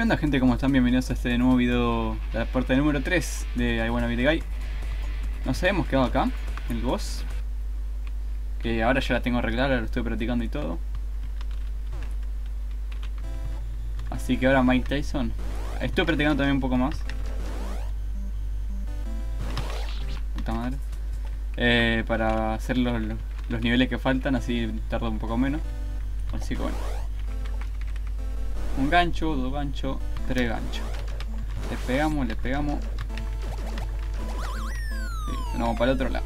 ¿Qué onda gente? ¿Cómo están? Bienvenidos a este nuevo video, la parte número 3 de I Wanna Be The Guy. Nos habíamos quedado acá, el boss. Que ahora ya la tengo arreglada, lo estoy practicando y todo. Así que ahora Mike Tyson. Estoy practicando también un poco más. Puta madre. Eh, Para hacer los, los niveles que faltan, así tarda un poco menos. Así que bueno un gancho, dos ganchos, tres ganchos. Le pegamos, le pegamos. Sí, vamos para el otro lado.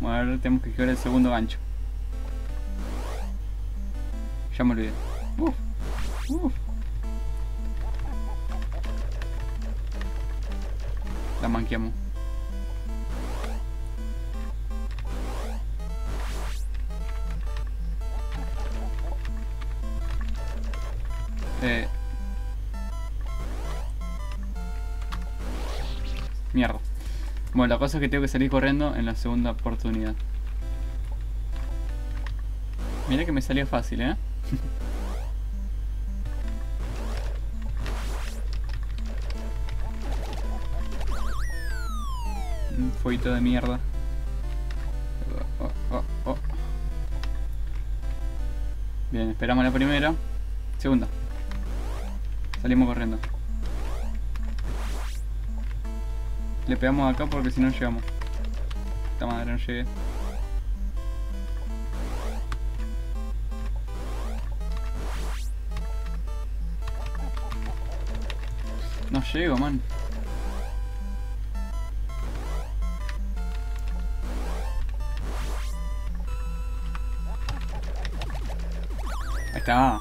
Bueno, ahora tenemos que girar el segundo gancho. Ya me olvidé. Uf. La manqueamos. Eh... Mierda. Bueno, la cosa es que tengo que salir corriendo en la segunda oportunidad. Mira que me salió fácil, ¿eh? Un fueguito de mierda. Oh, oh, oh. Bien, esperamos la primera. Segunda. Salimos corriendo. Le pegamos acá porque si no llegamos. Esta madre no llegué. No llego, man. Ahí está.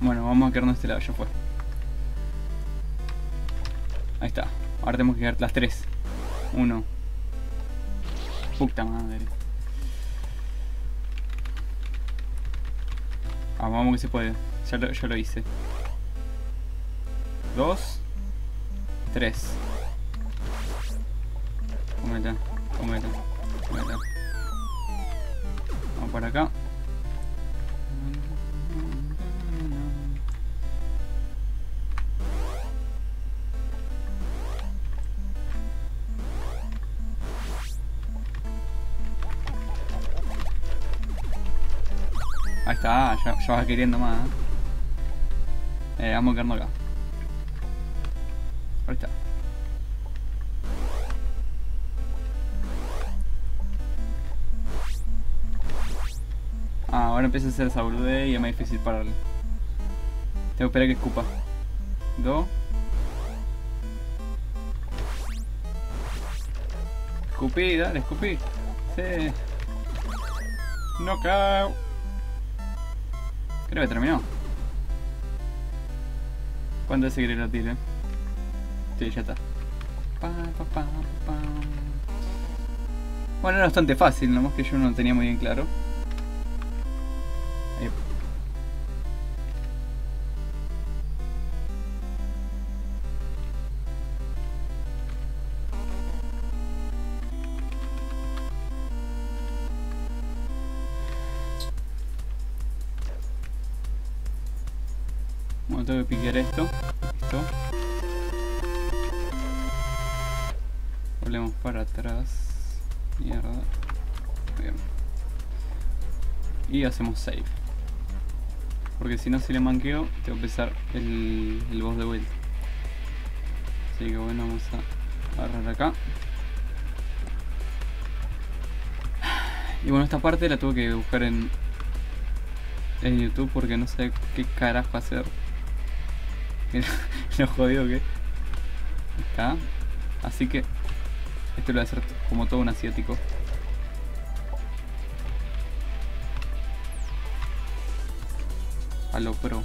Bueno, vamos a quedarnos de este lado, ya fue. Ahí está. Ahora tenemos que quedar las tres. Uno. Puta madre. Ah, vamos que se puede. Ya lo, hice. Dos. Tres. Cometa, cometa, cometa. Vamos por acá. Está, ya, ya vas queriendo más. Eh, vamos a quedarnos acá. Ahí. Ah, ahora empieza a hacer esa y es más difícil pararle. Tengo que esperar que escupa. Dos. Escupí, dale, escupí. Sí. Knockout. Creo que terminó. ¿Cuándo se quiere que lo tire? Sí, ya está. Bueno, era bastante fácil, nomás que yo no lo tenía muy bien claro. Bueno, tengo que piquear esto. Listo. Volvemos para atrás. Mierda. Bien. Y hacemos save. Porque si no, si le manqueo, tengo que empezar el, el boss de vuelta. Así que bueno, vamos a agarrar acá. Y bueno, esta parte la tuve que buscar en, en YouTube porque no sé qué carajo hacer. lo jodido que está. Así que esto lo voy a hacer como todo un asiático. A lo pro.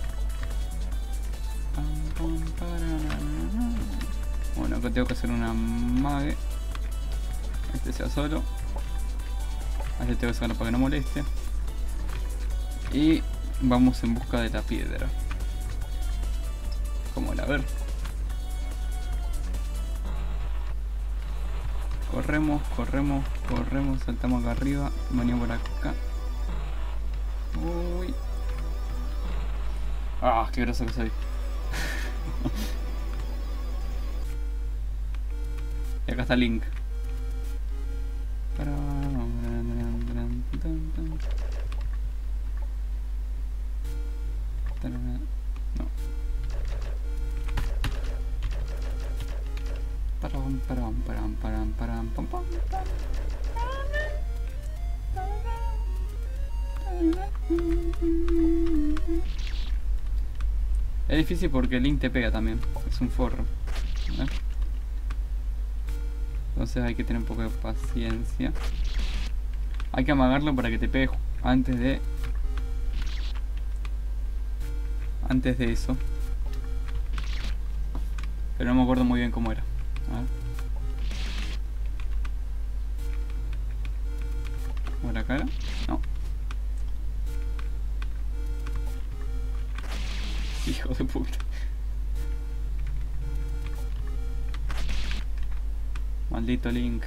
Bueno, acá tengo que hacer una mague. Este sea solo. Este tengo que sacarlo para que no moleste. Y vamos en busca de la piedra como el ver corremos corremos corremos saltamos acá arriba venimos por acá Uy. Ah, qué groso que soy. y acá está Link. Es difícil porque Link te pega también. Es un forro. Entonces hay que tener un poco de paciencia. Hay que amagarlo para que te pegue antes de... Antes de eso. Pero no me acuerdo muy bien cómo era. A ver. ¿Cómo era cara? No. Hijo de puta. Maldito Link.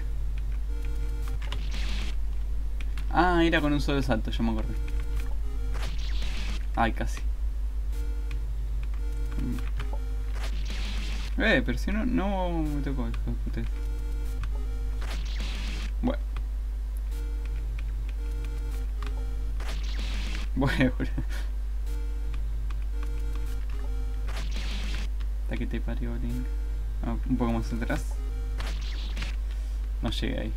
Ah, era con un solo salto, yo me acordé. Ay, casi. Eh, pero si no, no me tocó, puta. Bueno. Bueno. Hasta que te parió, Link. Ah, un poco más atrás. No llegué ahí.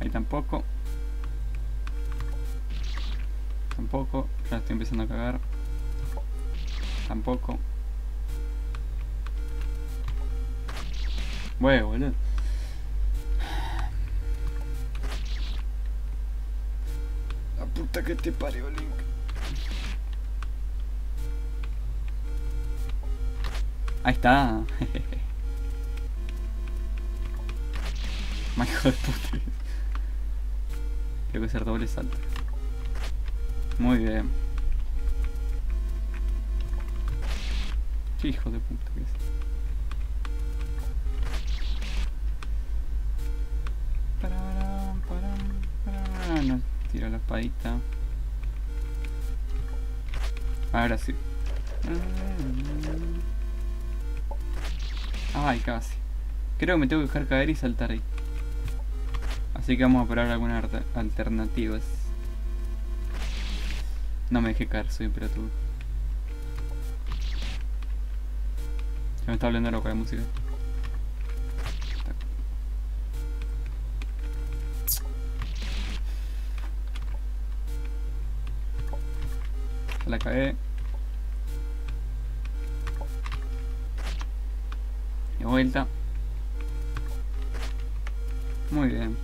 Ahí tampoco. Tampoco. Ya estoy empezando a cagar. Tampoco. Bueno, boludo. La puta que te parió, Link. Ahí está. Más hijo de puta. Tengo que hacer doble salto. Muy bien. Hijo de puta que es. Pararam, param, param. No, tira la espadita. Ahora sí. Ay, casi. Creo que me tengo que dejar caer y saltar ahí. Así que vamos a probar algunas alternativas. No me dejé caer, soy imperativo. Se me está hablando loco de música. La cagué. De vuelta. Muy bien.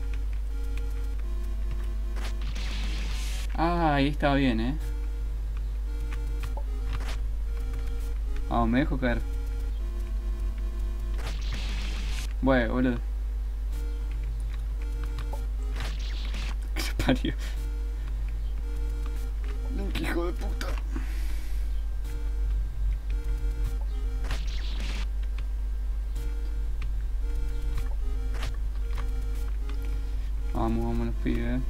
Ah, ahí estaba bien, eh. Vamos, me dejo caer. Bueno, boludo. ¿Qué parió? Link, hijo de puta. Vamos, vamos los pibes.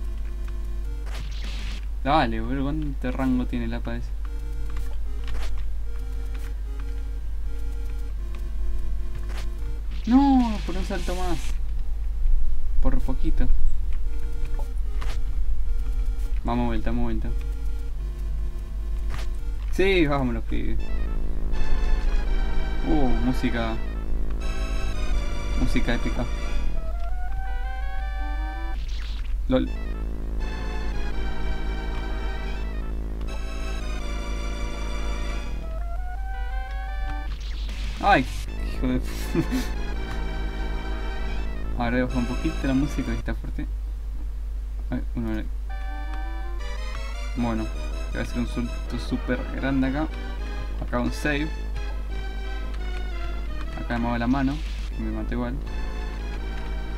Dale, boludo, ¿cuánto rango tiene la ese? No, por un salto más. Por poquito. Vamos vuelta, vamos vuelta. Sí, vámonos, pibes. Uh, música. Música épica. LOL. Ay, hijo de... Ahora voy a un poquito la música que está fuerte. Ay, uno... Bueno, voy a hacer un salto súper grande acá. Acá un save. Acá me muevo la mano, que me maté igual.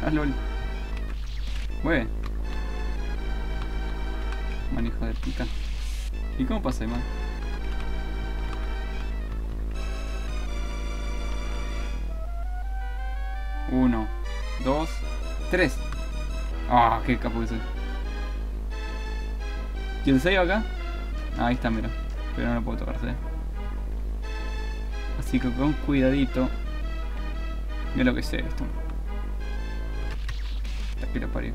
Hazlo. Bueno. Manejo de pica. ¿Y cómo pasa, man? Uno, dos, tres. Ah, qué capo que soy. ¿Y el save acá? Ah, ahí está, mira. Pero no lo puedo tocar, ¿sí? Así que con cuidadito. Mira lo que sé esto. Hasta que lo.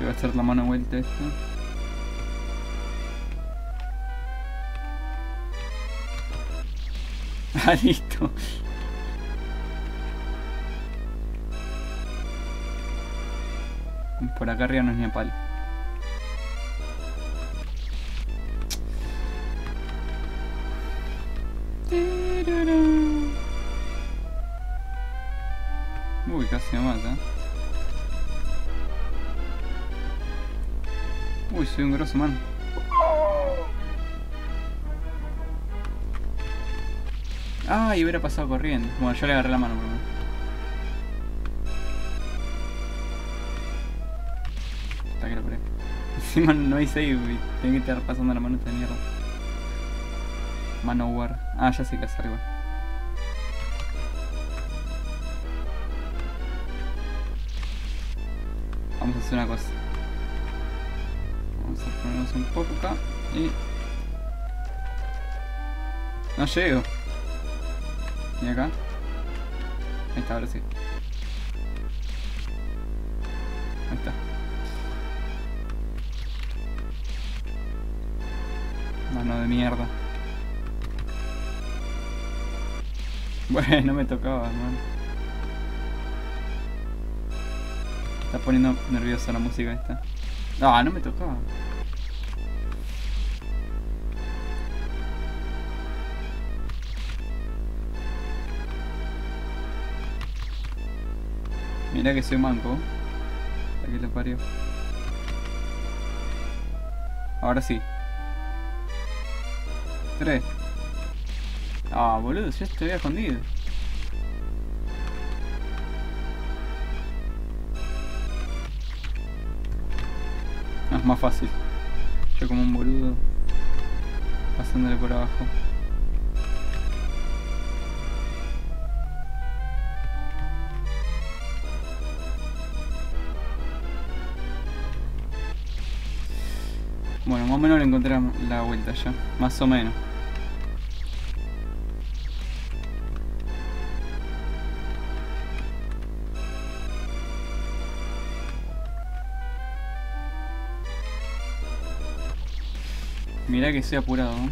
Voy a hacer la mano vuelta esto. Ah, listo. Por acá arriba no es Nepal. Uy, casi me mata. Uy, soy un grosso man. Ah, y hubiera pasado corriendo. Bueno, yo le agarré la mano por Encima no hay save y tengo que estar pasando la mano esta mierda. Manowar. Ah, ya sé qué hacer igual. Vamos a hacer una cosa. Vamos a ponernos un poco acá y... No llego. ¿Y acá? Ahí está, ahora sí. Ahí está. Mano de mierda. Bueno, me tocaba, hermano. Está poniendo nerviosa la música esta. No, no me tocaba. Mira que soy manco. Aquí lo parió. Ahora sí. Tres. Ah, boludo, ya estoy escondido. No, es más fácil. Yo como un boludo. Pasándole por abajo. Bueno, más o menos le encontré la vuelta ya. Más o menos. Mirá que estoy apurado. ¿no?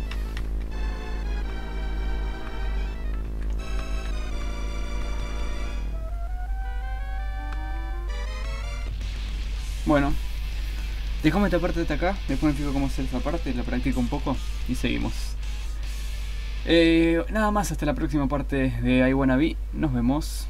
Bueno, dejamos esta parte de acá, después me fijo cómo hacer esa parte, la practico un poco y seguimos. Eh, nada más, hasta la próxima parte de I Wanna Be. Nos vemos.